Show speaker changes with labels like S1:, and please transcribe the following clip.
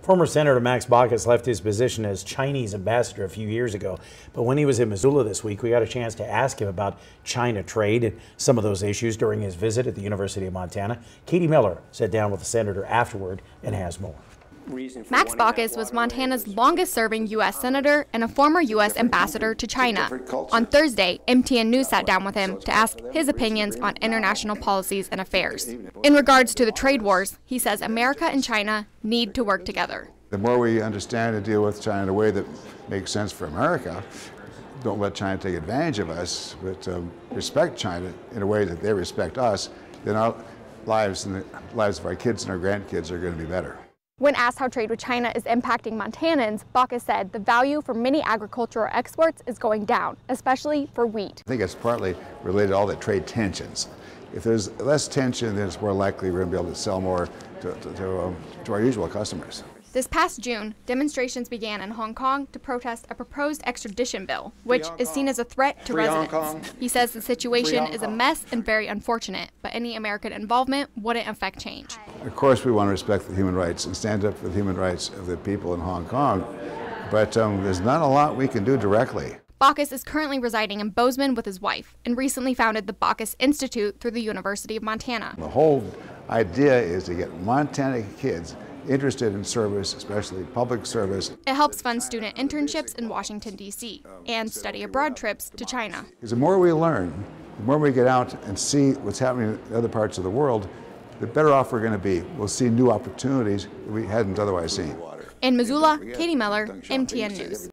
S1: Former Senator Max Baucus left his position as Chinese ambassador a few years ago. But when he was in Missoula this week, we got a chance to ask him about China trade and some of those issues during his visit at the University of Montana. Katie Miller sat down with the senator afterward and has more.
S2: Max Baucus was Montana's longest serving U.S. Senator and a former U.S. Ambassador to China. On Thursday, MTN News sat down with him to ask his opinions on international policies and affairs. In regards to the trade wars, he says America and China need to work together.
S3: The more we understand and deal with China in a way that makes sense for America, don't let China take advantage of us, but um, respect China in a way that they respect us, then our lives and the lives of our kids and our grandkids are going to be better.
S2: When asked how trade with China is impacting Montanans, Baucus said the value for many agricultural exports is going down, especially for wheat.
S3: I think it's partly related to all the trade tensions. If there's less tension, then it's more likely we're going to be able to sell more to, to, to, um, to our usual customers.
S2: This past June, demonstrations began in Hong Kong to protest a proposed extradition bill, which is seen as a threat to
S4: Free
S2: residents. He says the situation is a mess and very unfortunate, but any American involvement wouldn't affect change.
S3: Of course, we want to respect the human rights and stand up for the human rights of the people in Hong Kong, but um, there's not a lot we can do directly.
S2: Baucus is currently residing in Bozeman with his wife and recently founded the Baucus Institute through the University of Montana.
S3: The whole idea is to get Montana kids interested in service, especially public service.
S2: It helps fund student internships in Washington, D.C., and study abroad trips to China.
S3: Because the more we learn, the more we get out and see what's happening in other parts of the world, the better off we're going to be. We'll see new opportunities we hadn't otherwise seen.
S2: In Missoula, Katie Miller, MTN News.